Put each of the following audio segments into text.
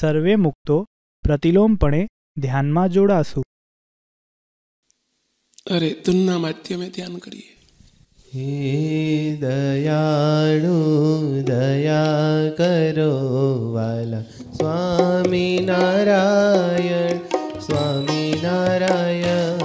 સર્વે મુક્તો પ્રતિલોમપણે ધ્યાનમાં જોડાશું. અરે તુનના માધ્યમે ધ્યાન કરીએ. હે દયાળુ દયા કરો વાલા. સ્વામી નારાયણ સ્વામી નારાયણ.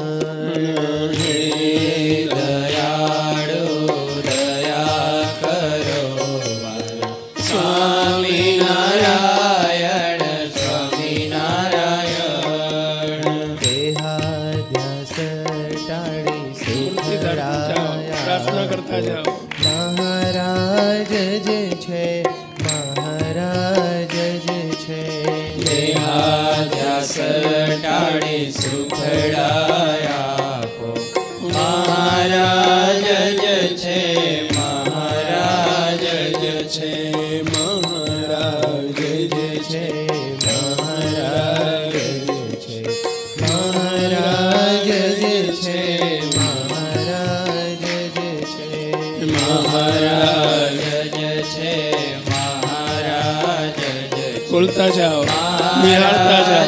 નિહાળતા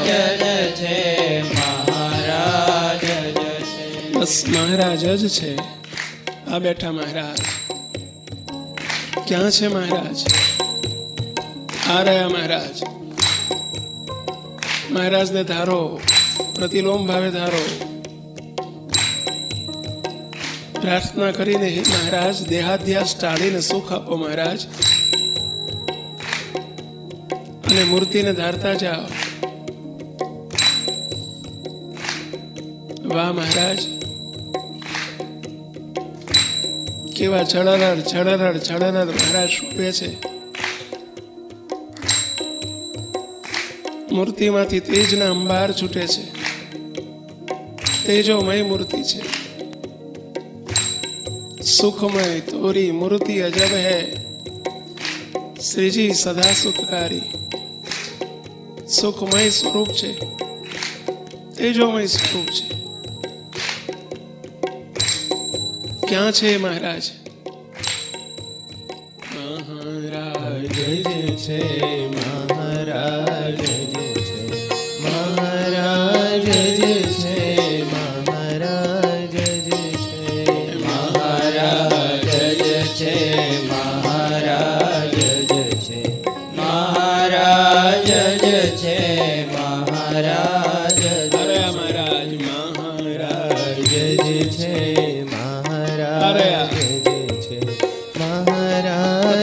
મહારાજ બસ, મહારાજ જ છે. આ બેઠા મહારાજ. ક્યાં છે મહારાજ? આ રહ્યા મહારાજ. મહારાજને ધારો, પ્રતિલોમ ભાવે ધારો. પ્રાર્થના કરીને મહારાજ, દેહાધ્યાસ ટાળીને સુખ આપો મહારાજ. અને મૂર્તિને ધારતા જાઓ. વાહ મહારાજ. કેવા છળરડ છળરડ છળરડ મહારાજ શોભે છે. મૂર્તિમાંથી તેજના અંબાર છૂટે છે. તેજોમય મૂર્તિ છે. સુખમય તોરી મૂર્તિ અજબ હૈ. શ્રીજી સદા સુખકારી. સુખમય સ્વરૂપ છે. તેજોમય સ્વરૂપ છે. ક્યાં છે મહારાજ?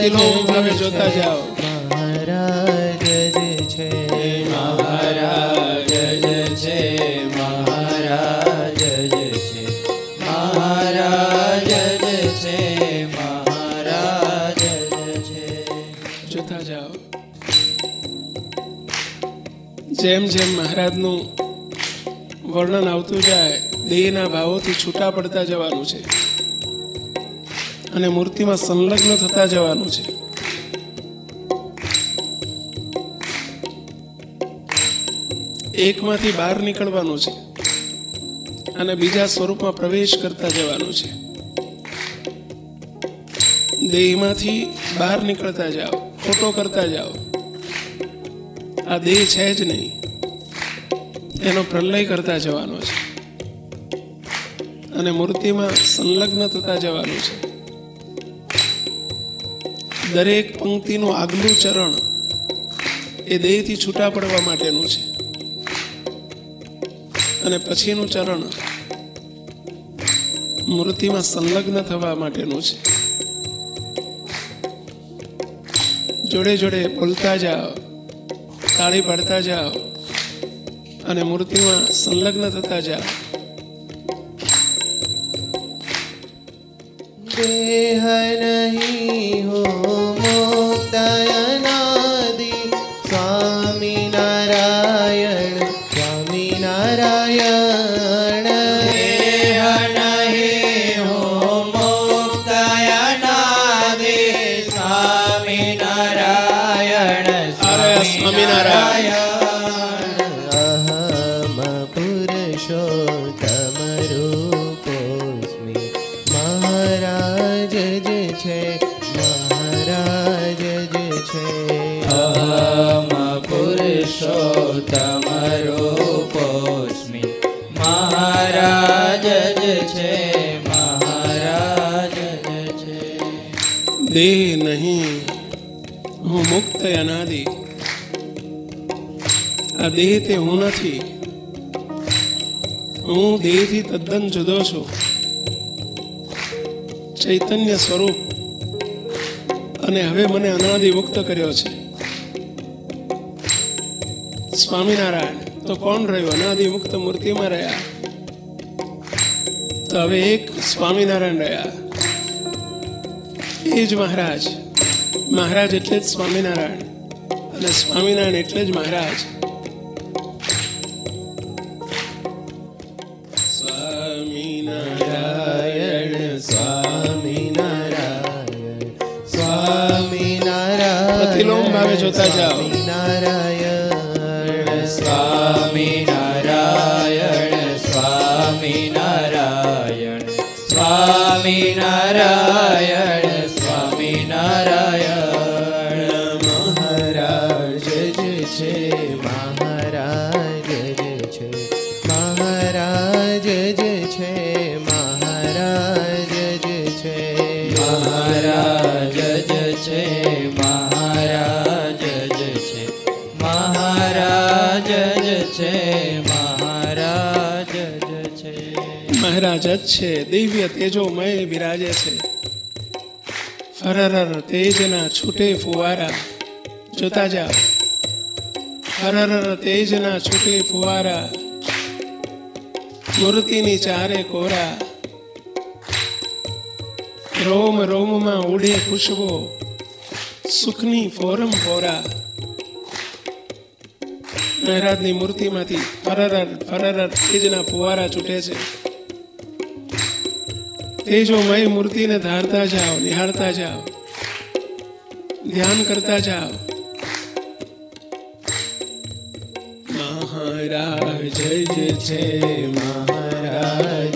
મહારાજ તમે ભાવે જોતા જાઓ. મહારાજ છે મહારાજ જ છે મહારાજ જ છે મહારાજ જ છે મહારાજ જ છે. જોતા જાઓ. જેમ જેમ મહારાજનું વર્ણન આવતું જાય દેહના ભાવોથી છૂટા પડતા જવાનું છે. અને મૂર્તિમાં સંલગ્ન થતા જવાનું છે. એકમાંથી બહાર નીકળવાનું છે અને બીજા સ્વરૂપમાં પ્રવેશ કરતા જવાનું છે. દેહમાંથી બહાર નીકળતા જાઓ ખોટો કરતા જાઓ. આ દેહ છે જ નહીં, એનો પ્રલય કરતા જવાનો છે. અને મૂર્તિમાં સંલગ્ન થતા જવાનું છે. દરેક પંક્તિનું આગલું ચરણ એ દેહથી છૂટા પડવા માટેનું છે. અને પછીનું ચરણ મૂર્તિમાં સંલગ્ન થવા માટેનું છે. જોડે જોડે બોલતા જાઓ, તાળી પાડતા જાઓ અને મૂર્તિમાં સંલગ્ન થતા જાઓ. દેહ દેહ નહીં હું મુક્ત અનાદિ આ દેહ તે હું નથી હું દેહથી તદ્દન જુદો છું ચૈતન્ય સ્વરૂપ અને હવે મને અનાદિ મુક્ત કર્યો છે સ્વામિનારાયણ તો કોણ રહ્યું અનાદિ મુક્ત મૂર્તિમાં રહ્યા તો હવે એક સ્વામિનારાયણ રહ્યા એ જ મહારાજ. મહારાજ એટલે જ સ્વામિનારાયણ. અને સ્વામિનારાયણ એટલે જ મહારાજ. સ્વામિનારાયણ સ્વામિનારાયણ સ્વામિનારાયણ. પ્રતિલોમ ભાવે જોતા જાઓ. જ છે, દિવ્ય તેજોમય બિરાજે છે. ફરર તેજના છૂટે ફુવારા, જોતા જાઓ. ફરર તેજના છૂટે ફુવારા, મૂર્તિની ચારે કોરા. રોમ રોમમાં ઉડે ખુશબો, સુખની ફોરમ ફોરા. મહારાજની મૂર્તિમાંથી ફરર ફરર તેજના ફુવારા છૂટે છે. તેજોમય મૂર્તિને ધારતા જાઓ, નિહાળતા જાઓ, ધ્યાન કરતા જાઓ. મહારાજ છે, મહારાજ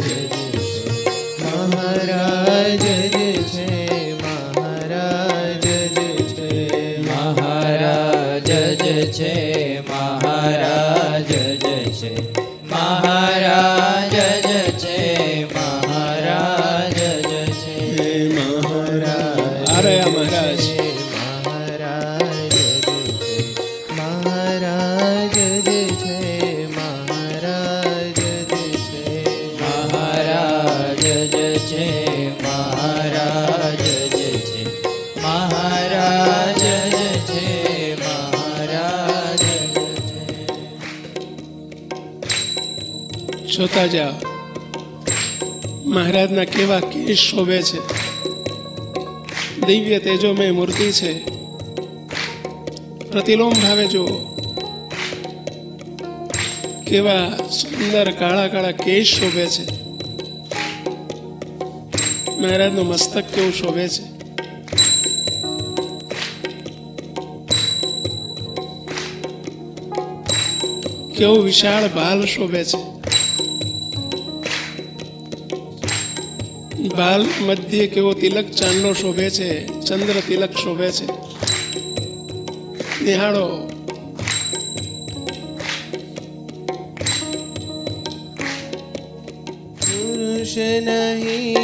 મહારાજ છે. મહારાજ જ છે, મહારાજ જ છે. મહારાજ જોતા જાઓ મહારાજના કેવા કેશ શોભે છે. દિવ્ય તેજોમય મૂર્તિ છે. પ્રતિલોમ ભાવે જુઓ. કેવા સુંદર કાળા કાળા કેશ શોભે છે. મહારાજનું મસ્તક કેવું શોભે છે. કેવું વિશાળ ભાલ શોભે છે. બાલ મધ્ય કેવો તિલક ચાંદલો શોભે છે ચંદ્ર તિલક શોભે છે. નિહાળો. પુરુષ નહીં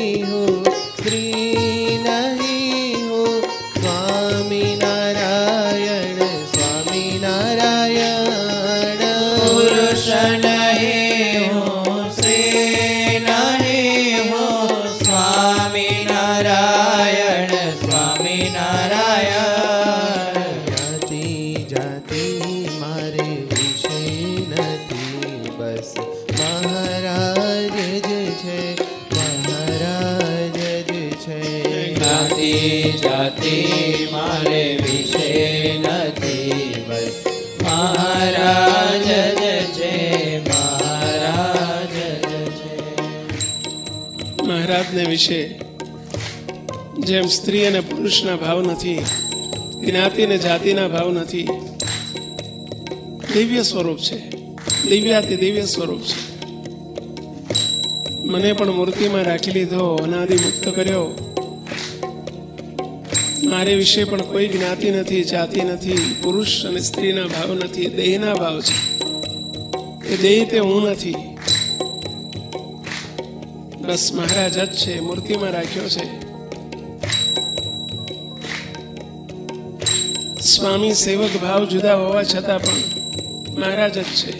મહારાજને છે. જેમ સ્ત્રી અને પુરુષના ભાવ નથી, જ્ઞાતિ અને જાતિના ભાવ નથી. દિવ્ય સ્વરૂપ છે. દિવ્યાતિ દિવ્ય સ્વરૂપ છે. મને પણ મૂર્તિમાં રાખી લીધો, અનાદિ મુક્ત કર્યો. મારે વિશે પણ કોઈ જ્ઞાતિ નથી, જાતિ નથી, પુરુષ અને સ્ત્રીના ભાવ નથી, દેહના ભાવ છે. એ દેહ તે હું નથી. બસ મહારાજ જ છે, મૂર્તિમાં રાખ્યો છે. સ્વામી સેવક ભાવ જુદા હોવા છતાં પણ મહારાજ જ છે.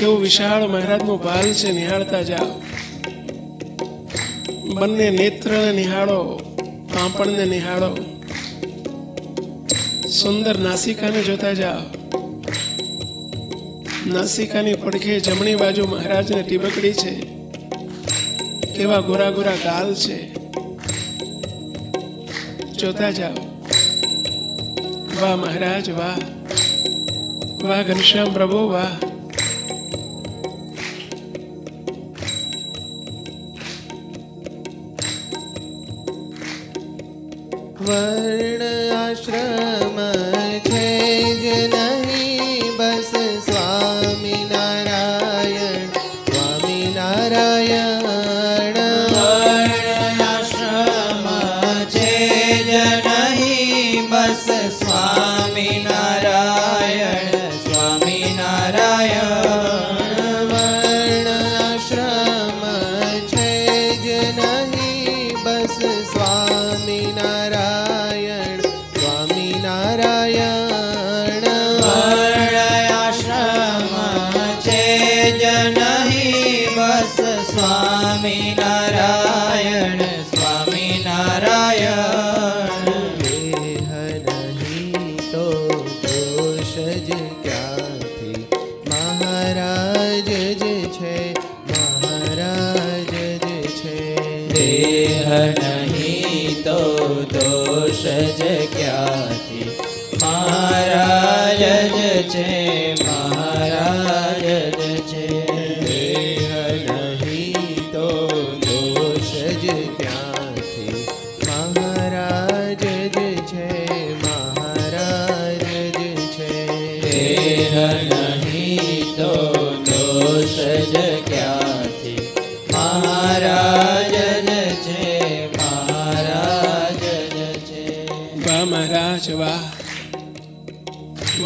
કેવું વિશાળ મહારાજનું ભાલ છે, નિહાળતા જાઓ. બંને નેત્રને નિહાળો, પાંપણને નિહાળો. સુંદર નાસિકાને જોતા જાઓ. નાસિકાની પડખે જમણી બાજુ મહારાજને ટીબકડી છે. કેવા ગોરા ગોરા ગાલ છે. જોતા જાઓ. વાહ મહારાજ, વાહ. વાહ ઘનશ્યામ પ્રભુ, વાહ. નહીં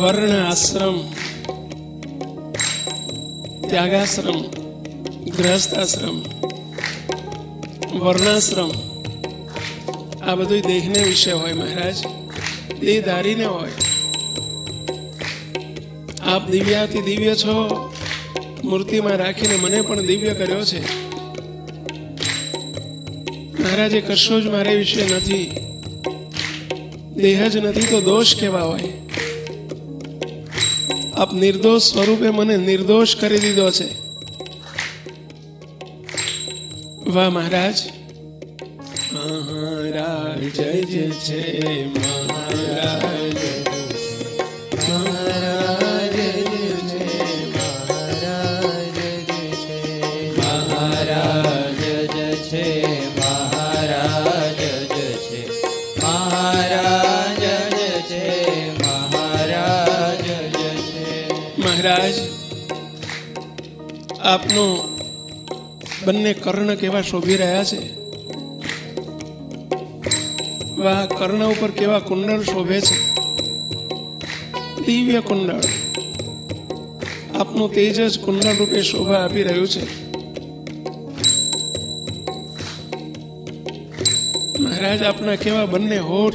વર્ણ આશ્રમ ત્યાગાશ્રમ ગ્રહસ્થ આશ્રમ વર્ણાશ્રમ આ બધું દેહને વિશે હોય મહારાજ દેહધારીને હોય આપ દિવ્યાથી દિવ્ય છો મૂર્તિમાં રાખીને મને પણ દિવ્ય કર્યો છે મહારાજે કશો જ મારે વિશે નથી દેહ જ નથી તો દોષ કેવા હોય આપ નિર્દોષ સ્વરૂપે મને નિર્દોષ કરી દીધો છે. વાહ મહારાજ. મહારાજ જય મહારાજ. આપનું બંને કર્ણ કેવા શોભી રહ્યા છે? વાહ, કર્ણ ઉપર કેવા કુંડળ શોભે છે? દિવ્ય કુંડળ. આપનું તેજ જ કુંડળ રૂપે શોભા આપી રહ્યું છે. મહારાજ, આપના કેવા બંને હોઠ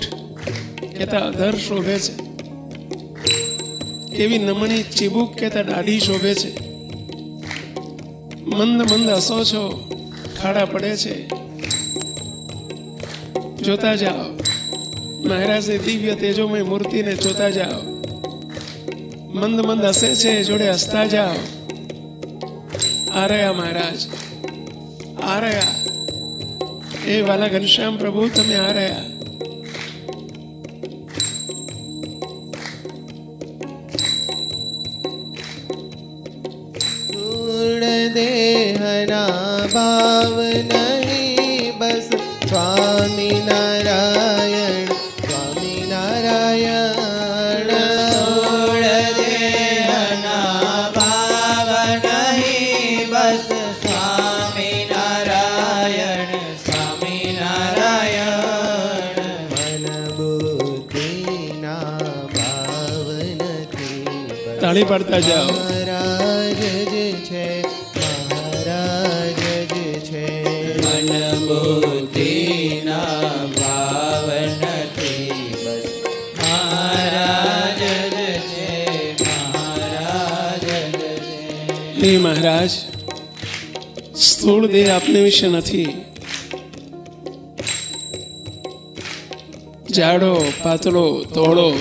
કેતા અધર શોભે છે. કેવી નમણી ચીબુક કેતા દાઢી શોભે છે. મંદ મંદ હસો છો, ખાડા પડે છે. જોતા જાઓ. મહારાજની દિવ્ય તેજોમય મૂર્તિને જોતા જાઓ. મંદ મંદ હસે છે, જોડે હસતા જાઓ. આ રહ્યા મહારાજ આ રહ્યા એ વાલા ઘનશ્યામ પ્રભુ, તમે આ રહ્યા ફરી પડતા જાઓ. મહારાજ છે મહારાજ જે મહારાજ સ્થૂળ દેહ આપને વિશે નથી. જાડો પાતળો તોળો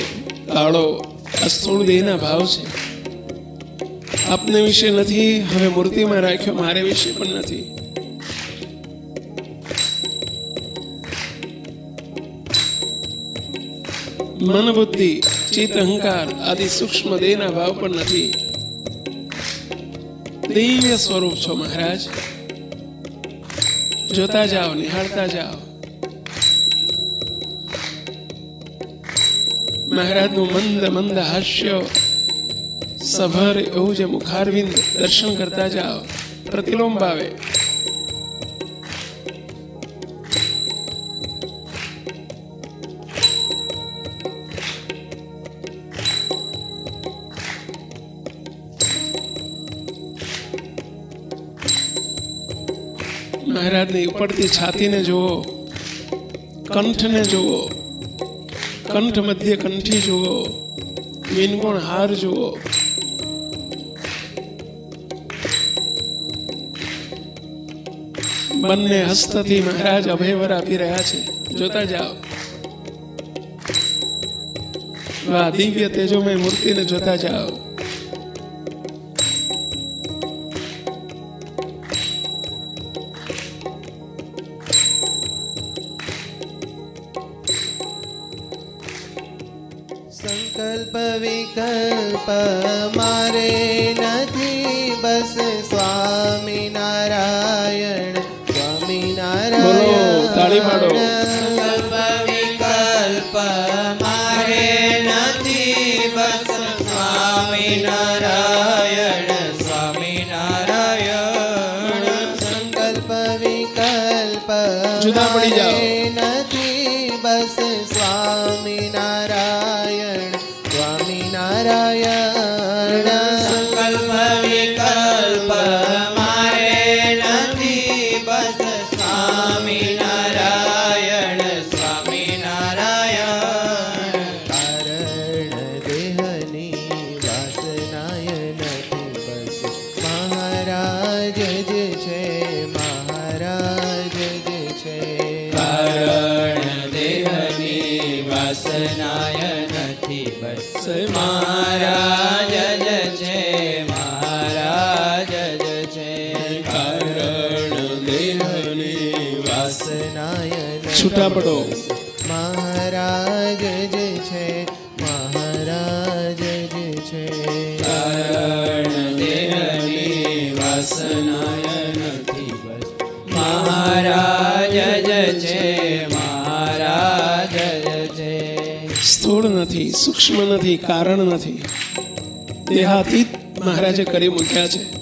કાળો આ સ્થૂળ દેહના ભાવ છે. આપને વિશે નથી હવે મૂર્તિમાં રાખ્યો મારે વિશે પણ નથી મન બુદ્ધિ ચિત્ત અહંકાર આદિ સૂક્ષ્મ દેહના ભાવ પણ નથી દિવ્ય સ્વરૂપ છો મહારાજ જોતા જાઓ નિહાળતા જાઓ મહારાજનું મંદ મંદ હાસ્ય સભર એવું જે મુખારવિંદ દર્શન કરતા જાઓ પ્રતિલોમ ભાવે મહારાજની ઉપડતી છાતીને જુઓ, કંઠને જુઓ, કંઠ મધ્ય કંઠી જુઓ વિનગુણ હાર જુઓ. બંને હસ્તથી મહારાજ અભયવર આપી રહ્યા છે. જોતા જાઓ. વાહ, દિવ્ય તેજોમય મૂર્તિને જોતા જાઓ. સંકલ્પ વિકલ્પ મારે નથી બસ ಗುರು ತಳಿ ಮಾಡು નથી, સૂક્ષ્મ નથી, કારણ નથી. દેહાતીત મહારાજે કરી મૂક્યા છે.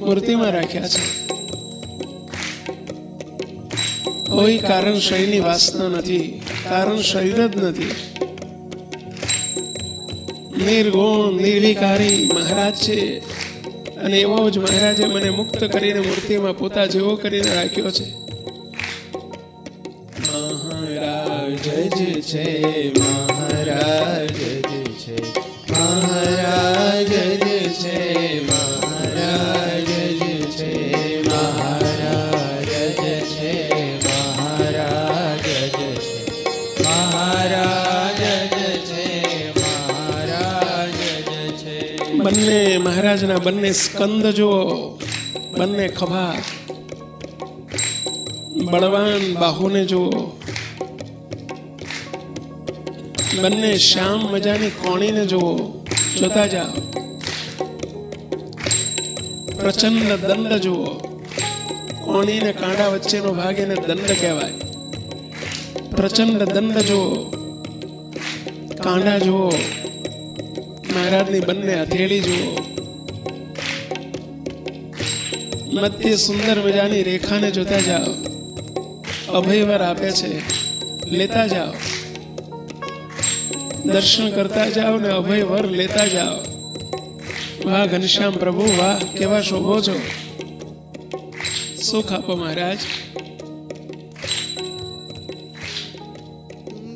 મૂર્તિમાં રાખ્યા છે. કોઈ કારણ શરીરની વાસના નથી, કારણ શરીર જ નથી. નિર્ગુણ, નિર્વિકારી મહારાજ છે. અને એવો જ મહારાજે મને મુક્ત કરીને મૂર્તિમાં પોતા જેવો કરીને રાખ્યો છે. મહારાજ જ છે મહારાજ જ મહારાજ જ જ જ જ જ જ બંને મહારાજના બંને સ્કંદ જુઓ બંને ખભા, બળવાન બાહુને જુઓ બંને શ્યામ મજાની કોણીને જુઓ. જોતા જાઓ. પ્રચંડ દંડ જુઓ. કોણી ને કાંડા વચ્ચેનો ભાગ એને દંડ કહેવાય. પ્રચંડ દંડ જુઓ. કાંડા જુઓ. મહારાજની બંને હથેળી જુઓ. મધ્ય સુંદર મજાની રેખાને જોતા જાઓ. અભયવર આપે છે. લેતા જાઓ. દર્શન કરતા જાઓ ને અભયવર લેતા જાઓ. વાહ ઘનશ્યામ પ્રભુ, વાહ, કેવા શોભો છો. સુખ આપો મહારાજ.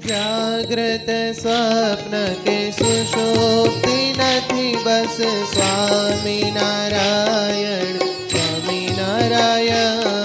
જાગ્રત સ્વપ્ન કે સુષુપ્તિ નથી બસ સ્વામી નારાયણ સ્વામી નારાયણ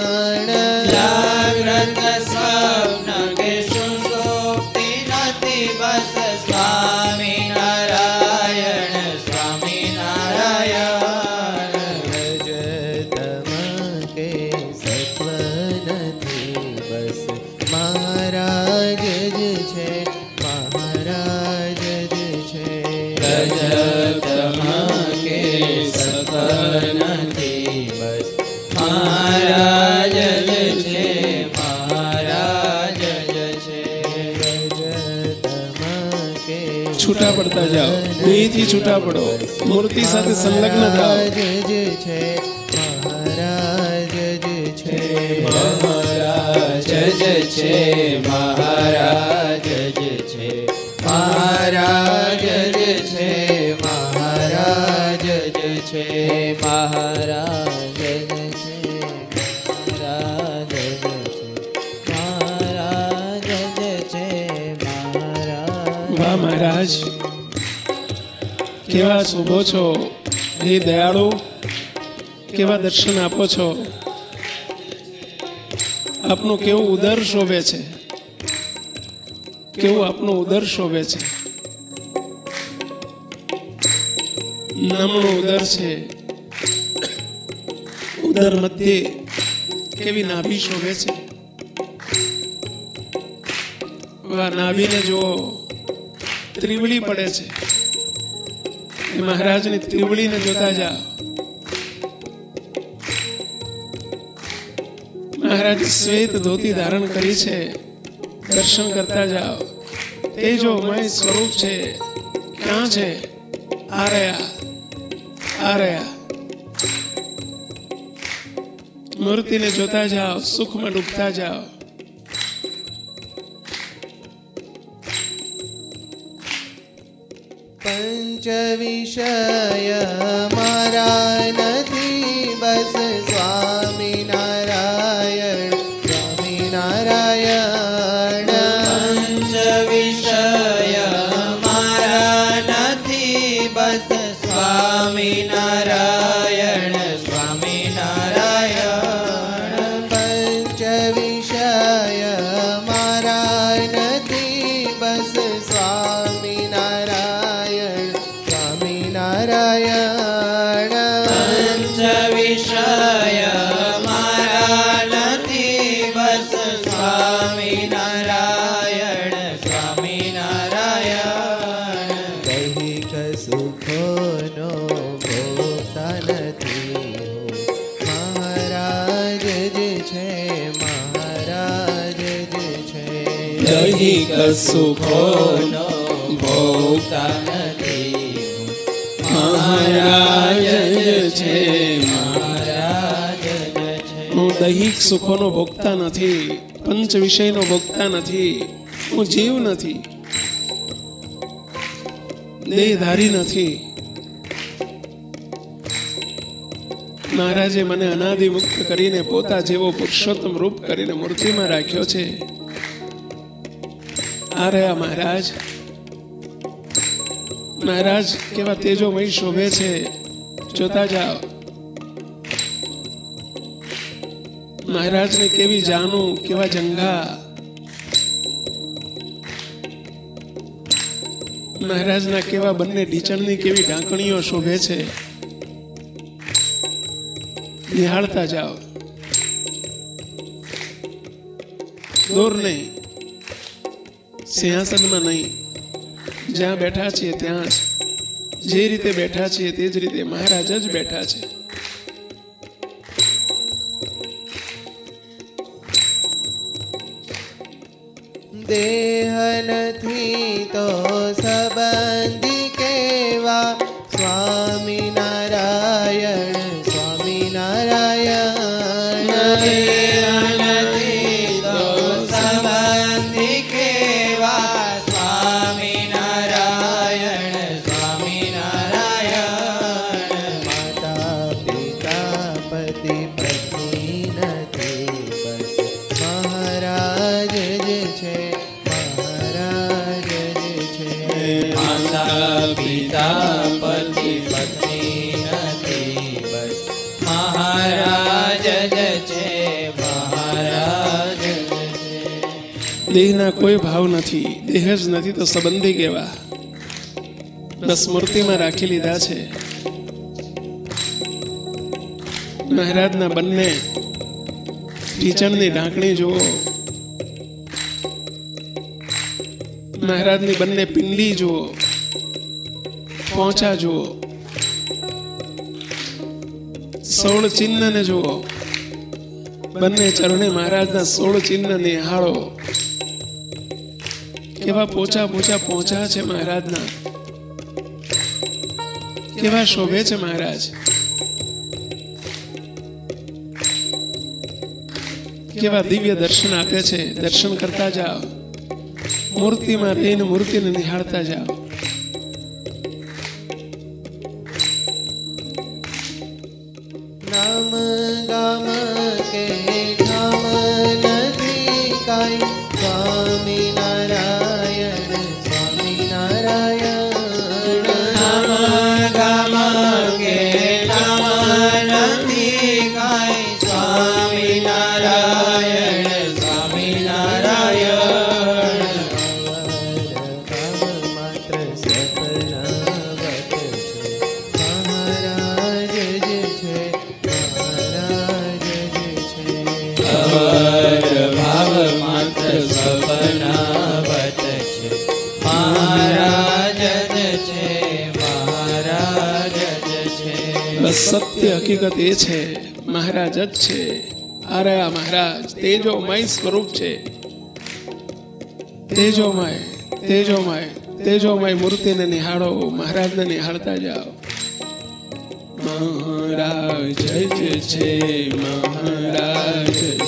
દેહથી છૂટા પડો. મૂર્તિ સાથે સંલગ્ન થાઓ. મહારાજ છે કેવા શોભો છો? હે દયાળુ, કેવા દર્શન આપો છો? આપનું કેવું ઉદર શોભે છે? કેવું આપનું ઉદર શોભે છે? નમણું ઉદર છે. ઉદર મધ્યે કેવી નાભી શોભે છે? નાભીને જુઓ, ત્રિવળી પડે છે. એ મહારાજની ત્રિવળીને જોતા જાઓ મહારાજ શ્વેત ધોતી ધારણ કરી છે. દર્શન કરતા જાઓ. તેજોમય સ્વરૂપ છે. ક્યાં છે? આ રહ્યા. આ રહ્યા. મૂર્તિને જોતા જાઓ. સુખમાં ડૂબતા જાઓ. पञ्चविषय माराण સુખોનો ભોગતા નથી મહારાજ છે મહારાજ છે. હું દૈહિક સુખોનો ભોગતા નથી પંચ વિષયનો ભોગતા નથી હું જીવ નથી દેહધારી નથી. મહારાજે મને અનાદિ મુક્ત કરીને પોતા જેવો પુરુષોત્તમ રૂપ કરીને મૂર્તિમાં રાખ્યો છે. આ રહ્યા મહારાજ. મહારાજ, કેવા તેજોમય શોભે છે. જોતા જાઓ. મહારાજને કેવી જાનું, કેવા જંગા. મહારાજના કેવા બંને ઢીચણની કેવી ઢાંકણીઓ શોભે છે. નિહાળતા જાઓ. દૂર નહીં સિંહાસનમાં નહીં. જ્યાં બેઠા છીએ ત્યાં જ. જે રીતે બેઠા છીએ તે જ રીતે મહારાજ જ બેઠા છે. દેહના કોઈ ભાવ નથી, દેહ જ નથી તો સંબંધી કેવા? બસ મૂર્તિમાં રાખી લીધા છે. મહારાજના બંને ટીચણની ઢાંકણી જુઓ. મહારાજની બંને પિંડી જુઓ. પહોંચા જુઓ. સોળ ચિહ્નને જુઓ. બંને ચરણે મહારાજના સોળ ચિહ્ન નિહાળો. કેવા પોચા પોચા પોચા છે મહારાજના? કેવા શોભે છે મહારાજ? કેવા દિવ્ય દર્શન આપે છે? દર્શન કરતા જાઓ. મૂર્તિમાં રહીને મૂર્તિને નિહાળતા જાઓ. હકીકત એ છે, મહારાજ જ છે. અરે આ મહારાજ, તેજોમય સ્વરૂપ છે. તેજોમય તેજોમય તેજોમય મૂર્તિને નિહાળો, મહારાજને નિહાળતા જાઓ. મહારાજ જ છે, મહારાજ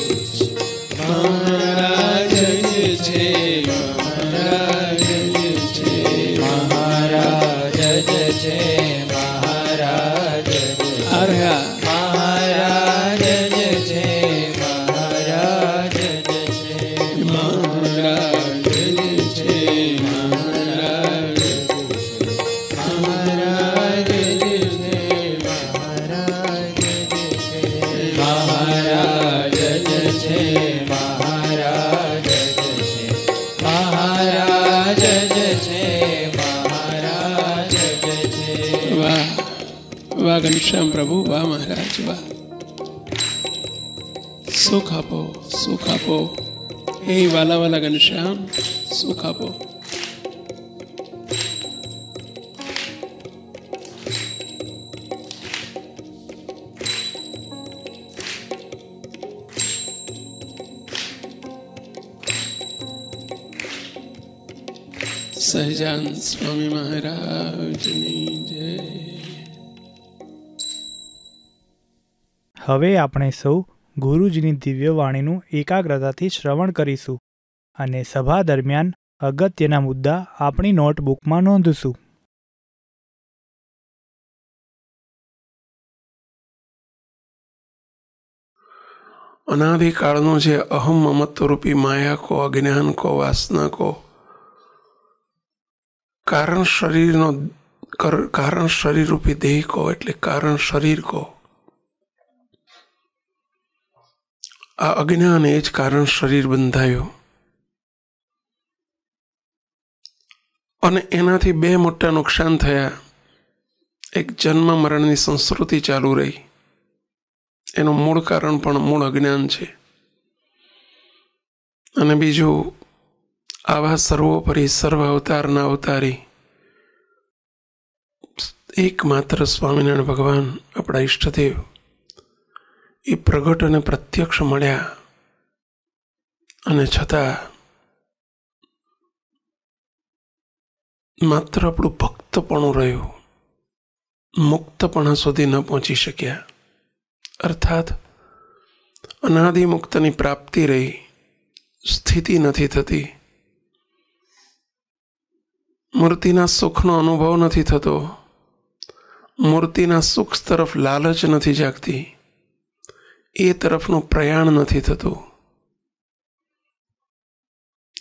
મહારાજ જ છે, મહારાજ છે, મહારાજ જ છે. છે વાહ ઘનશ્યામ પ્રભુ વાહ મહારાજ વાહ સુખ આપો સુખ આપો હે વાલા વાલા ઘનશ્યામ સુખ આપો સહજાન સ્વામી મહારાજની જય હવે આપણે સૌ ગુરુજીની દિવ્ય વાણીનું એકાગ્રતાથી શ્રવણ કરીશું અને સભા દરમિયાન અગત્યના મુદ્દા આપણી નોટબુકમાં નોંધશું. અનાદિકાળનો જે અહમ મમત્વ રૂપી માયા કો અજ્ઞાન કો વાસના કો કારણ શરીરનો કારણ શરીર રૂપી દેહ કો એટલે કારણ શરીર કો આ અજ્ઞાન એ જ કારણ શરીર બંધાયું. અને એનાથી બે મોટા નુકસાન થયા. એક જન્મ મરણની સંસ્કૃતિ ચાલુ રહી. એનું મૂળ કારણ પણ મૂળ અજ્ઞાન છે. અને બીજું, આવા સર્વોપરી સર્વ અવતારના અવતારી. એકમાત્ર સ્વામિનારાયણ ભગવાન, આપણા ઈષ્ટદેવ. એ પ્રગટ અને પ્રત્યક્ષ મળ્યા. અને છતાં માત્ર આપણું ભક્તપણું રહ્યું. મુક્તપણા સુધી ન પહોંચી શક્યા. અર્થાત અનાદિ મુક્તની પ્રાપ્તિ રહી. સ્થિતિ નથી થતી. મૂર્તિના સુખનો અનુભવ નથી થતો. મૂર્તિના સુખ તરફ લાલચ નથી જાગતી. એ તરફનું પ્રયાણ નથી થતું.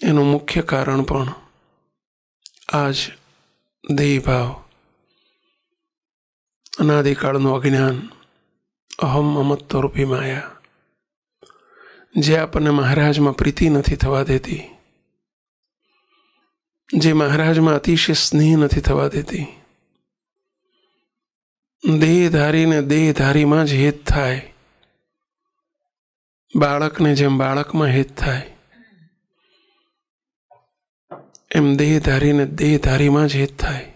એનું મુખ્ય કારણ પણ આ જ દેહભાવ. અનાદિકાળનું અજ્ઞાન. અહમ અમત્વ રૂપી માયા. જે આપણને મહારાજમાં પ્રીતિ નથી થવા દેતી. જે મહારાજમાં અતિશય સ્નેહ નથી થવા દેતી. દેહધારીને દેહધારીમાં જ હેત થાય. બાળકને જેમ બાળકમાં હિત થાય, એમ દેહધારીને દેહધારીમાં જ હિત થાય.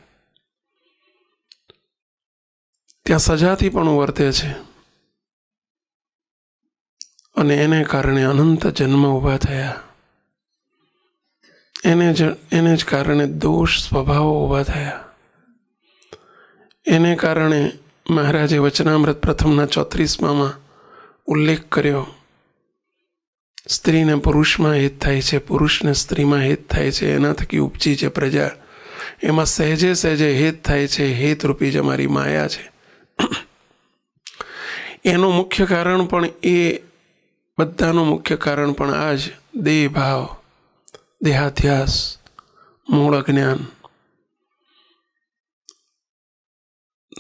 ત્યાં સજાથી પણ વર્તે છે. અને એને કારણે અનંત જન્મ ઊભા થયા. એને જ એને જ કારણે દોષ સ્વભાવો ઊભા થયા. એને કારણે મહારાજે વચનામૃત પ્રથમના ચોત્રીસમાં ઉલ્લેખ કર્યો. સ્ત્રીને પુરુષમાં હિત થાય છે, પુરુષને સ્ત્રીમાં હિત થાય છે એના થકી ઉપજી છે પ્રજા. એમાં સહેજે સહેજે હેત થાય છે હેતરૂપી જ અમારી માયા છે. એનું મુખ્ય કારણ પણ એ, બધાનું મુખ્ય કારણ પણ આ જ દેહ ભાવ દેહાધ્યાસ, મૂળ અજ્ઞાન.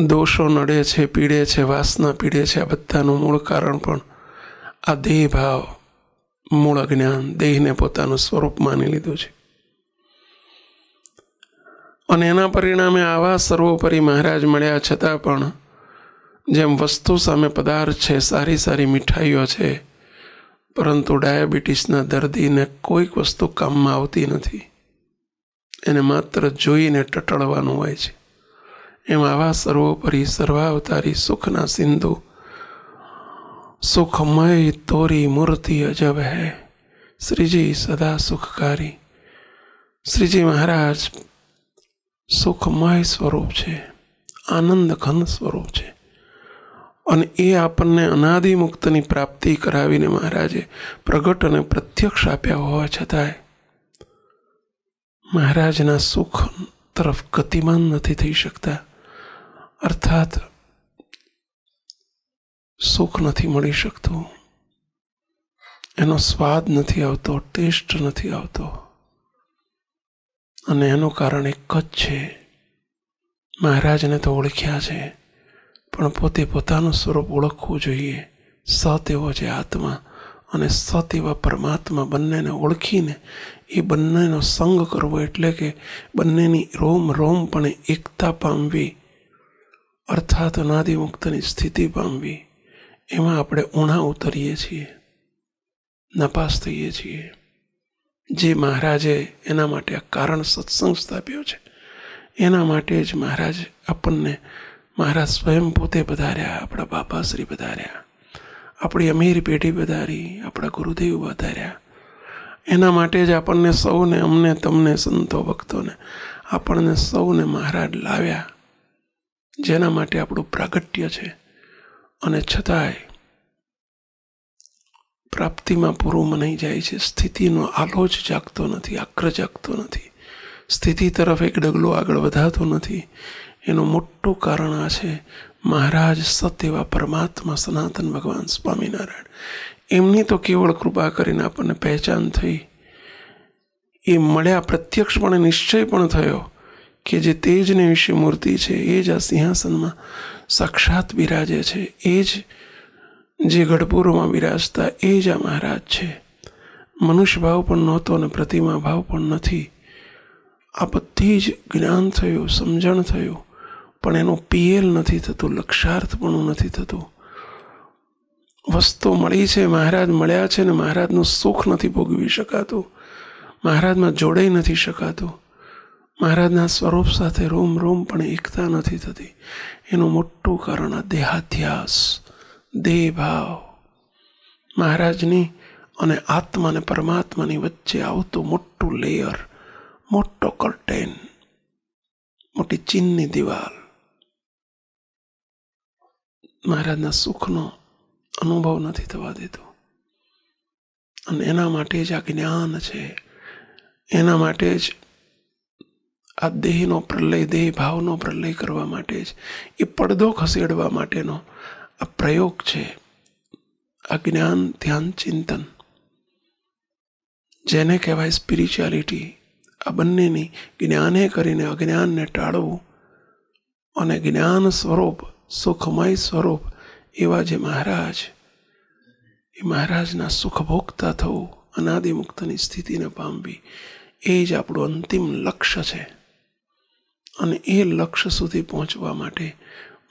દોષો નડે છે, પીડે છે, વાસના પીડે છે, આ બધાનું મૂળ કારણ પણ આ દેહ ભાવ મૂળ જ્ઞાન દેહને પોતાનું સ્વરૂપ માની લીધું છે. અને એના પરિણામે આવા સર્વોપરી મહારાજ મળ્યા છતાં પણ જેમ વસ્તુ સામે પદાર્થ છે, સારી સારી મીઠાઈઓ છે, પરંતુ ડાયાબિટીસના દર્દીને કોઈક વસ્તુ કામમાં આવતી નથી. એને માત્ર જોઈને ટટળવાનું હોય છે. એમ આવા સર્વોપરી, સર્વાવતારી, સુખના સિંધુ સુખમય તોરી મૂર્તિ અજબ હૈ. શ્રીજી સદા સુખકારી. શ્રીજી મહારાજ, સુખમય સ્વરૂપ છે આનંદ ઘન સ્વરૂપ છે. અને એ આપણને અનાદિ મુક્તની પ્રાપ્તિ કરાવીને મહારાજે પ્રગટ અને પ્રત્યક્ષ આપ્યા હોવા છતાંય મહારાજના સુખ તરફ ગતિમાન નથી થઈ શકતા. અર્થાત સુખ નથી મળી શકતું. એનો સ્વાદ નથી આવતો ટેસ્ટ નથી આવતો. અને એનું કારણ એક જ છે, મહારાજને તો ઓળખ્યા છે, પણ પોતે પોતાનું સ્વરૂપ ઓળખવું જોઈએ, સત એવો છે આત્મા અને સત એવા પરમાત્મા બંનેને ઓળખીને એ બંનેનો સંગ કરવો એટલે કે બંનેની રોમ રોમ પણ એકતા પામવી, અર્થાત અનાદિમુક્તની સ્થિતિ પામવી. એમાં આપણે ઉણા ઉતરીએ છીએ, નપાસ થઈએ છીએ. જે મહારાજે એના માટે આ કારણ સત્સંગ સ્થાપ્યો છે, એના માટે જ મહારાજ આપણને, મહારાજ સ્વયં પોતે પધાર્યા, આપણા બાપાશ્રી પધાર્યા, આપણી અમીર પેઢી પધારી, આપણા ગુરુદેવ પધાર્યા. એના માટે જ આપણને સૌને, અમને, તમને, સંતો, ભક્તોને, આપણને સૌને મહારાજ લાવ્યા, જેના માટે આપણું પ્રાગટ્ય છે. અને છતાંય પ્રાપ્તિમાં પૂરું મનાઈ જાય છે. સ્થિતિનો આલો જ જાગતો નથી, આક્ર જાગતો નથી. સ્થિતિ તરફ એક ડગલો આગળ વધાતો નથી. એનું મોટું કારણ આ છે, મહારાજ સત્યવા પરમાત્મા સનાતન ભગવાન સ્વામિનારાયણ. એમની તો કેવળ કૃપા કરીને આપણને પહેચાન થઈ. એ મળ્યા પ્રત્યક્ષપણે નિશ્ચય પણ થયો. કે જે તેજને મૂર્તિ છે, એ જ આ સિંહાસનમાં સાક્ષાત બિરાજે છે. એ જ જે ગઢપુરોમાં બિરાજતા, એ જ આ મહારાજ છે. મનુષ્ય ભાવ પણ નહોતો અને પ્રતિમા ભાવ પણ નથી. આ બધી જ જ્ઞાન થયું, સમજણ થયું, પણ એનું પીએલ નથી થતું લક્ષાર્થપણું નથી થતું. વસ્તુ મળી છે, મહારાજ મળ્યા છે ને મહારાજનું સુખ નથી ભોગવી શકાતું. મહારાજમાં જોડાઈ નથી શકાતું. મહારાજના સ્વરૂપ સાથે રોમ રોમ પણ એકતા નથી થતી. એનું મોટું કારણ આ દેહાધ્યાસ, દેહભાવ. મહારાજની અને આત્મા અને પરમાત્માની વચ્ચે આવતું મોટું લેયર મોટો કર્ટેન મોટી ચીનની દિવાલ. મહારાજના સુખનો અનુભવ નથી થવા દેતો. અને એના માટે જ આ જ્ઞાન છે. એના માટે જ આ દેહનો પ્રલય, દેહ ભાવનો પ્રલય કરવા માટે જ, એ પડદો ખસેડવા માટેનો આ પ્રયોગ છે. આ જ્ઞાન, ધ્યાન, ચિંતન. જેને કહેવાય સ્પિરિચ્યુઆલિટી આ બંનેની જ્ઞાને કરીને અજ્ઞાનને ટાળવું અને જ્ઞાન સ્વરૂપ, સુખમય સ્વરૂપ એવા જે મહારાજ, એ મહારાજના સુખભોગતા થવું, અનાદિમુક્તની સ્થિતિને પામવી, એ જ આપણું અંતિમ લક્ષ્ય છે. અને એ લક્ષ્ય સુધી પહોંચવા માટે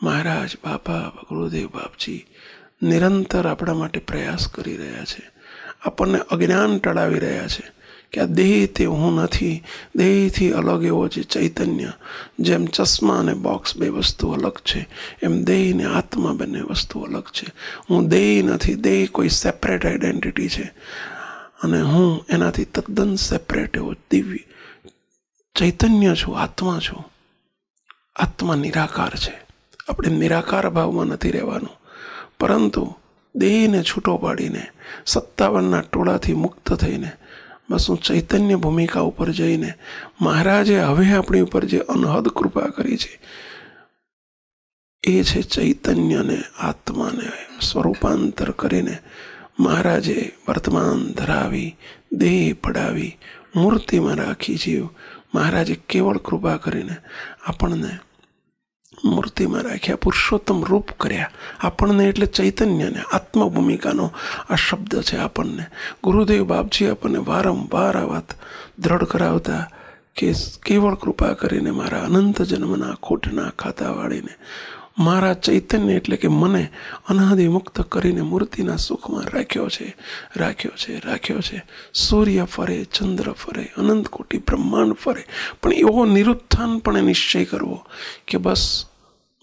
મહારાજ, બાપા, ગુરુદેવ, બાપજી નિરંતર આપણા માટે પ્રયાસ કરી રહ્યા છે. આપણને અજ્ઞાન ટળાવી રહ્યા છે કે આ દેહ તે હું નથી, દેહથી અલગ એવો જે ચૈતન્ય, જેમ ચશ્મા અને બોક્સ બે વસ્તુ અલગ છે, એમ દેહ ને આત્મા બંને વસ્તુ અલગ છે. હું દેહ નથી, દેહ કોઈ સેપરેટ આઈડેન્ટિટી છે. અને હું એનાથી તદ્દન સેપરેટ એવો દિવ્ય ચૈતન્ય છું, આત્મા છું. આત્મા નિરાકાર છે. આપણે નિરાકાર ભાવમાં નથી રહેવાનું. પરંતુ દેહને છૂટો પાડીને, સત્તાવનના ટોળાથી મુક્ત થઈને, બસ હું ચૈતન્ય ભૂમિકા ઉપર જઈને, મહારાજે હવે આપણી ઉપર જે અનહદ કૃપા કરી છે, એ છે ચૈતન્યને, આત્માને સ્વરૂપાંતર કરીને મહારાજે વર્તમાન ધરાવી, દેહ પડાવી, મૂર્તિમાં રાખી જીવ. મહારાજે કેવળ કૃપા કરીને આપણને મૂર્તિમાં રાખ્યા, પુરુષોત્તમ રૂપ કર્યા. આપણને એટલે ચૈતન્યને, આત્મભૂમિકાનો આ શબ્દ છે આપણને. ગુરુદેવ બાપજી આપણને વારંવાર આ વાત દ્રઢ કરાવતા કે કેવળ કૃપા કરીને મારા અનંત જન્મના ખોટના ખાતા વાળીને મારા ચૈતન્ય એટલે કે મને અનાદિ મુક્ત કરીને મૂર્તિના સુખમાં રાખ્યો છે રાખ્યો છે રાખ્યો છે. સૂર્ય ફરે, ચંદ્ર ફરે, અનંત કોટી બ્રહ્માંડ ફરે. પણ એવો નિરુત્થાન પણ નિશ્ચય કરવો કે બસ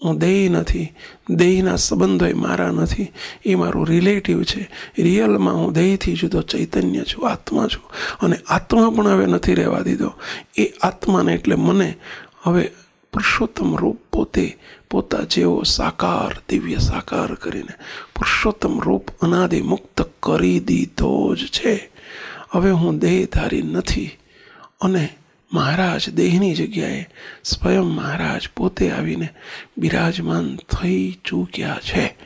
હું દેહ નથી, દેહના સંબંધો એ મારા નથી. એ મારું રિલેટિવ છે. રિયલમાં હું દેહથી જુદો ચૈતન્ય છું, આત્મા છું. અને આત્મા પણ હવે નથી રહેવા દીધો. એ આત્માને એટલે મને હવે પુરુષોત્તમ રૂપ પોતે પોતા જેવો સાકાર, દિવ્ય સાકાર કરીને પુરુષોત્તમ રૂપ અનાદિ મુક્ત કરી દીધો જ છે. હવે હું દેહધારી નથી અને મહારાજ દેહની જગ્યાએ સ્વયં મહારાજ પોતે આવીને બિરાજમાન થઈ ચૂક્યા છે.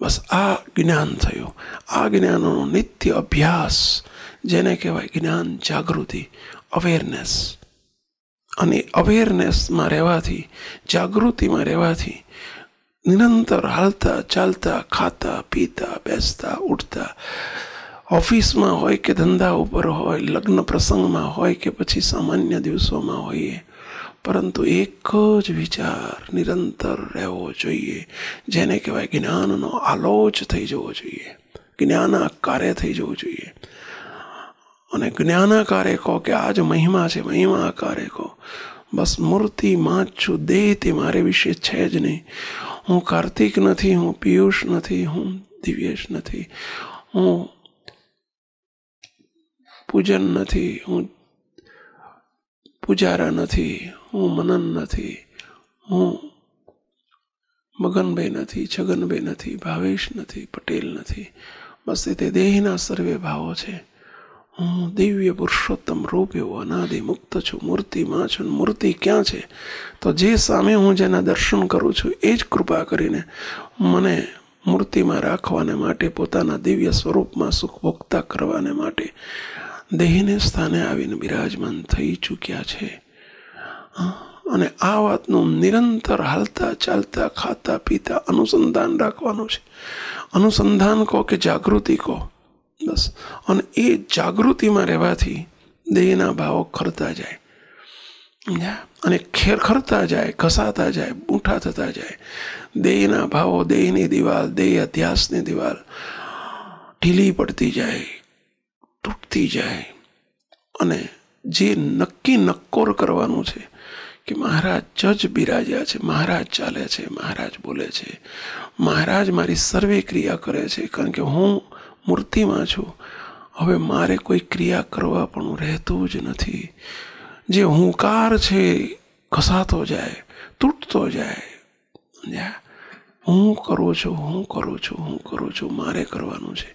બસ આ જ્ઞાન થયું. આ જ્ઞાનનો નિત્ય અભ્યાસ, જેને કહેવાય જ્ઞાન જાગૃતિ અવેરનેસ અને અવેરનેસમાં રહેવાથી, જાગૃતિમાં રહેવાથી, નિરંતર હાલતા ચાલતા, ખાતા, પીતા, બેસતા, ઉઠતા, ઓફિસમાં હોય કે ધંધા ઉપર હોય, લગ્ન પ્રસંગમાં હોય કે પછી સામાન્ય દિવસોમાં હોઈએ, પરંતુ એક જ વિચાર નિરંતર રહેવો જોઈએ, જેને કહેવાય જ્ઞાનનો આલોચ થઈ જવો જોઈએ જ્ઞાન આકારે થઈ જવું જોઈએ. અને જ્ઞાનાકારે કહો કે આજ મહિમા છે મહિમા આકારે કહો. બસ મૂર્તિમાં જ છું, દેહ તે મારે વિશે છે જ નહીં. હું કાર્તિક નથી, હું પિયુષ નથી, હું દિવ્યેશ નથી. હું પૂજન નથી, હું પૂજારા નથી, હું મનન નથી. હું મગનભાઈ નથી, છગનભાઈ નથી, ભાવેશ નથી, પટેલ નથી. બસ તે દેહના સર્વે ભાવો છે. હું દિવ્ય પુરુષોત્તમ રૂપે અનાદિ મુક્ત છું. મૂર્તિમાં છું મૂર્તિ ક્યાં છે? તો જે સામે હું જેના દર્શન કરું છું, એ જ કૃપા કરીને મને મૂર્તિમાં રાખવાને માટે, પોતાના દિવ્ય સ્વરૂપમાં સુખ ભોગતા કરવાને માટે દેહને સ્થાને આવીને બિરાજમાન થઈ ચૂક્યા છે. અને આ વાતનું નિરંતર હાલતા ચાલતા ખાતા પીતા અનુસંધાન રાખવાનું છે. અનુસંધાન કહો કે જાગૃતિ કહો? બસ અને એ જાગૃતિમાં રહેવાથી દેહના ભાવો ખરતા જાય. અને ખેર ખરતા જાય, ઘસાતા જાય, બૂઠા થતા જાય. દેહના ભાવો, દેહની દિવાલ, દેહ અધ્યાસની દિવાલ ઢીલી પડતી જાય, તૂટતી જાય. અને જે નક્કી નક્કોર કરવાનું છે કે મહારાજ જજ બિરાજ્યા છે, મહારાજ ચાલે છે, મહારાજ બોલે છે, મહારાજ મારી સર્વે ક્રિયા કરે છે, કારણ કે હું મૂર્તિમાં છું. હવે મારે કોઈ ક્રિયા કરવા પણ રહેતું જ નથી. જે હુંકાર છે ઘસાતો જાય, તૂટતો જાય. હું કરું છું, હું કરું છું, હું કરું છું, મારે કરવાનું છે.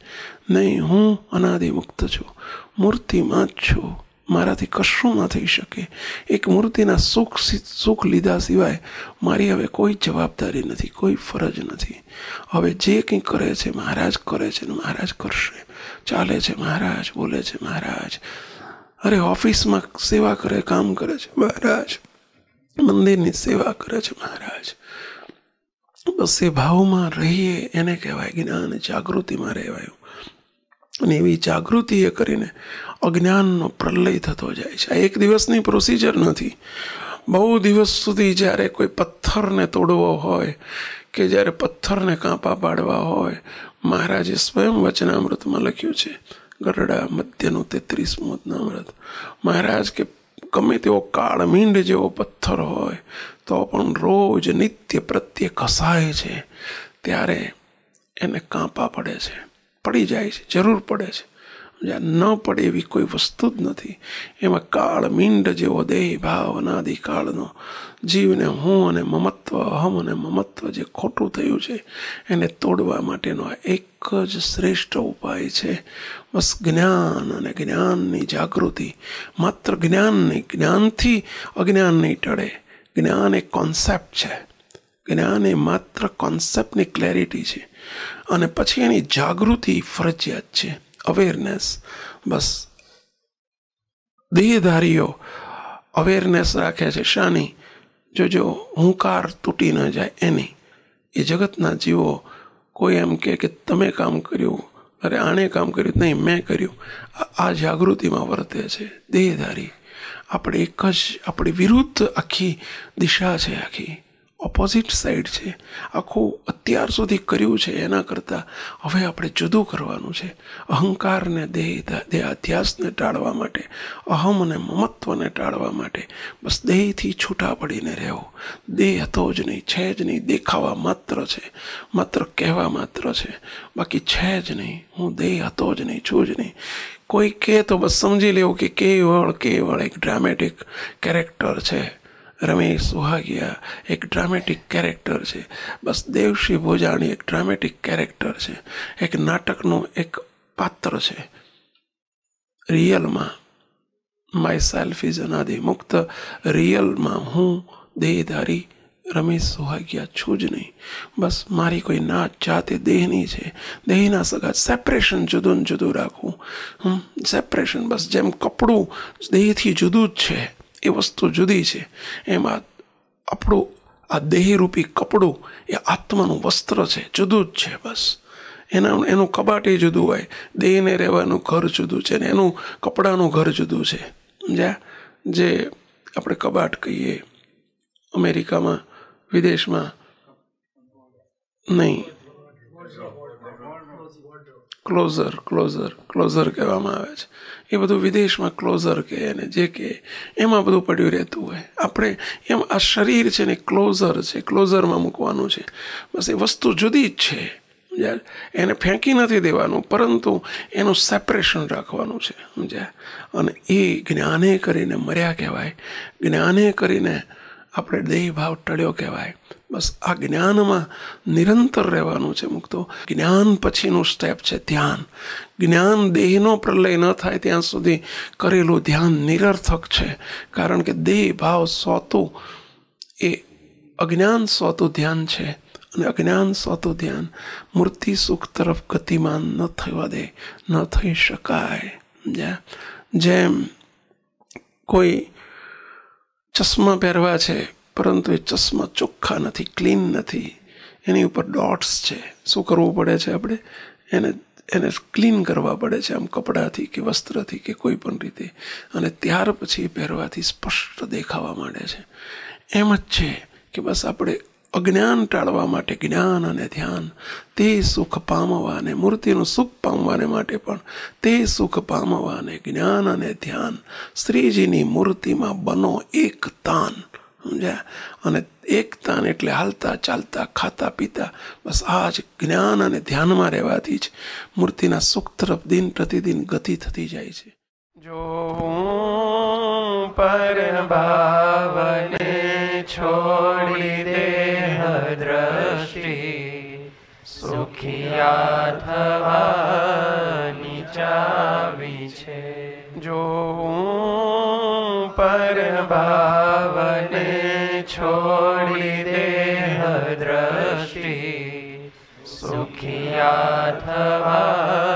નહીં, હું અનાદિ મુક્ત છું. મૂર્તિમાં જ છું. મારાથી કશું ન થઈ શકે. એક મૂર્તિના સુખ સુખ લીધા સિવાય મારી હવે કોઈ જવાબદારી નથી, કોઈ ફરજ નથી. હવે જે કંઈ કરે છે, મહારાજ કરે છે ને મહારાજ કરશે. ચાલે છે, મહારાજ, બોલે છે, મહારાજ. અરે, ઓફિસમાં સેવા કરે, કામ કરે છે, મહારાજ. મંદિરની સેવા કરે છે, મહારાજ. બસ એ ભાવમાં રહીએ, એને કહેવાય જ્ઞાન જાગૃતિમાં રહેવાયું. અને એવી જાગૃતિ એ કરીને અજ્ઞાનનો પ્રલય થતો જાય છે. આ એક દિવસની પ્રોસિજર નથી. બહુ દિવસ સુધી જ્યારે કોઈ પથ્થરને તોડવો હોય કે જ્યારે પથ્થરને કાંપા પાડવા હોય, મહારાજે સ્વયં વચનામૃતમાં લખ્યું છે, ગરડા મધ્યનું તેત્રીસમું વચનામૃત મહારાજ કે ગમે તેવો કાળમીંડ જેવો પથ્થર હોય, તો પણ રોજ નિત્ય પ્રત્યે ઘસાય છે. ત્યારે એને કાંપા પડે છે. પડી જાય છે, જરૂર પડે છે. ન પડે એવી કોઈ વસ્તુ જ નથી. એમાં કાળ મીંડ જેવો દેહ, ભાવ કાળનો. જીવને હું અને મમત્વ, અહમ અને મમત્વ જે ખોટું થયું છે, એને તોડવા માટેનો એક જ શ્રેષ્ઠ ઉપાય છે. બસ જ્ઞાન અને જ્ઞાનની જાગૃતિ. માત્ર જ્ઞાન નહીં, જ્ઞાનથી અજ્ઞાન નહીં ટળે. જ્ઞાન એ કોન્સેપ્ટ છે. જ્ઞાન એ માત્ર કોન્સેપ્ટની ક્લેરિટી છે. અને પછી એની જાગૃતિ ફરજિયાત છે. અવેરનેસ બસ. દેહધારીઓ અવેરનેસ રાખે છે. શાની? જોજો હુંકાર તૂટી ન જાય એની. એ જગતના જીવો કોઈ એમ કે કે તમે કામ કર્યું, અરે આણે કામ કર્યું, નહીં, મેં કર્યું. આ જાગૃતિમાં વર્તે છે દેહધારી. આપણે એક જ આપણી વિરુદ્ધ આખી દિશા છે આખી. ઓપોઝિટ સાઈડ છે. આખું અત્યાર સુધી કર્યું છે એના કરતાં હવે આપણે જુદું કરવાનું છે. અહંકારને દેહ, દેહાધ્યાસને ટાળવા માટે અહમ અને મમત્વને ટાળવા માટે બસ દેહથી છૂટા પડીને રહેવું. દેહ હતો જ નહીં, છે જ નહીં, દેખાવા માત્ર છે. માત્ર કહેવા માત્ર છે. બાકી છે જ નહીં, હું દેહ હતો જ નહીં, છું જ નહીં. કોઈ કહે તો બસ સમજી લેવું કે કેવળ કેવળ એક ડ્રામેટિક કેરેક્ટર છે. રમેશ સુહાગિયા એક ડ્રામેટિક કેરેક્ટર છે. બસ દેવશ્રી ભોજાણી એક ડ્રામેટિક કેરેક્ટર છે. એક નાટકનું એક પાત્ર છે. રિયલમાં માય સેલ્ફ ઇઝ અનાદિ મુક્ત. રિયલમાં હું દેહધારી રમેશ સુહાગિયા છું જ નહીં. બસ મારી કોઈ ના જાતે દેહની છે. દેહના સગા સેપરેશન જુદું જુદું રાખવું સેપરેશન બસ જેમ કપડું દેહથી જુદું જ છે. એ વસ્તુ જુદી છે. એમાં આપણું આ દેહીરૂપી કપડું એ આત્માનું વસ્ત્ર છે, જુદું જ છે બસ. એના, એનું કબાટ એ જુદું હોય, દેહને રહેવાનું ઘર જુદું છે ને એનું કપડાનું ઘર જુદું છે. સમજ્યા? જે આપણે કબાટ કહીએ, અમેરિકામાં, વિદેશમાં, નહીં ક્લોઝર ક્લોઝર ક્લોઝર કહેવામાં આવે છે. એ બધું વિદેશમાં ક્લોઝર કહે અને જે કહે, એમાં બધું પડ્યું રહેતું હોય. આપણે એમ આ શરીર છે ને ક્લોઝર છે ક્લોઝરમાં મૂકવાનું છે. બસ એ વસ્તુ જુદી જ છે. સમજ્યા? એને ફેંકી નથી દેવાનું, પરંતુ એનું સેપરેશન રાખવાનું છે. સમજ્યા? અને એ જ્ઞાને કરીને મર્યા કહેવાય. જ્ઞાને કરીને આપણે દેહ ભાવ ટળ્યો કહેવાય. બસ આ જ્ઞાનમાં નિરંતર રહેવાનું છે મુક્તો. જ્ઞાન પછીનું સ્ટેપ છે ધ્યાન. જ્ઞાન દેહનો પ્રલય ન થાય ત્યાં સુધી કરેલું ધ્યાન નિરર્થક છે. કારણ કે દેહ, ભાવ સોતું એ અજ્ઞાન સોતું ધ્યાન છે અને અજ્ઞાન સોતું ધ્યાન મૂર્તિ સુખ તરફ ગતિમાન ન થવા દે, ન થઈ શકાય. જેમ કોઈ ચશ્મા પહેરવા છે પરંતુ એ ચશ્મા ચોખ્ખા નથી, ક્લીન નથી. એની ઉપર ડોટ્સ છે. શું કરવું પડે છે આપણે? એને એને ક્લીન કરવા પડે છે આમ કપડાથી કે વસ્ત્રથી કે કોઈ પણ રીતે. અને ત્યાર પછી પહેરવાથી સ્પષ્ટ દેખાવા માંડે છે. એમ જ છે કે બસ આપણે અજ્ઞાન ટાળવા માટે જ્ઞાન અને ધ્યાન, તે સુખ પામવા અને મૂર્તિનું સુખ પામવાને માટે પણ તે સુખ પામવાને, જ્ઞાન અને ધ્યાન, શ્રીજીની મૂર્તિમાં બનો એક તાન. સમજ્યા? અને એકતાને એટલે હાલતા, ચાલતા, ખાતા, પીતા, બસ આ જ જ્ઞાન અને ધ્યાનમાં રહેવાથી જ મૂર્તિના સુખ તરફ દિન પ્રતિદિન ગતિ થતી જાય છે. જો પર ભાવને છોડી દે દ્રષ્ટિ સુખિયા થવાની ચાવી છે. જો પર ભાવને છોડી દેહ દ્રષ્ટિ. સુખિયા થવા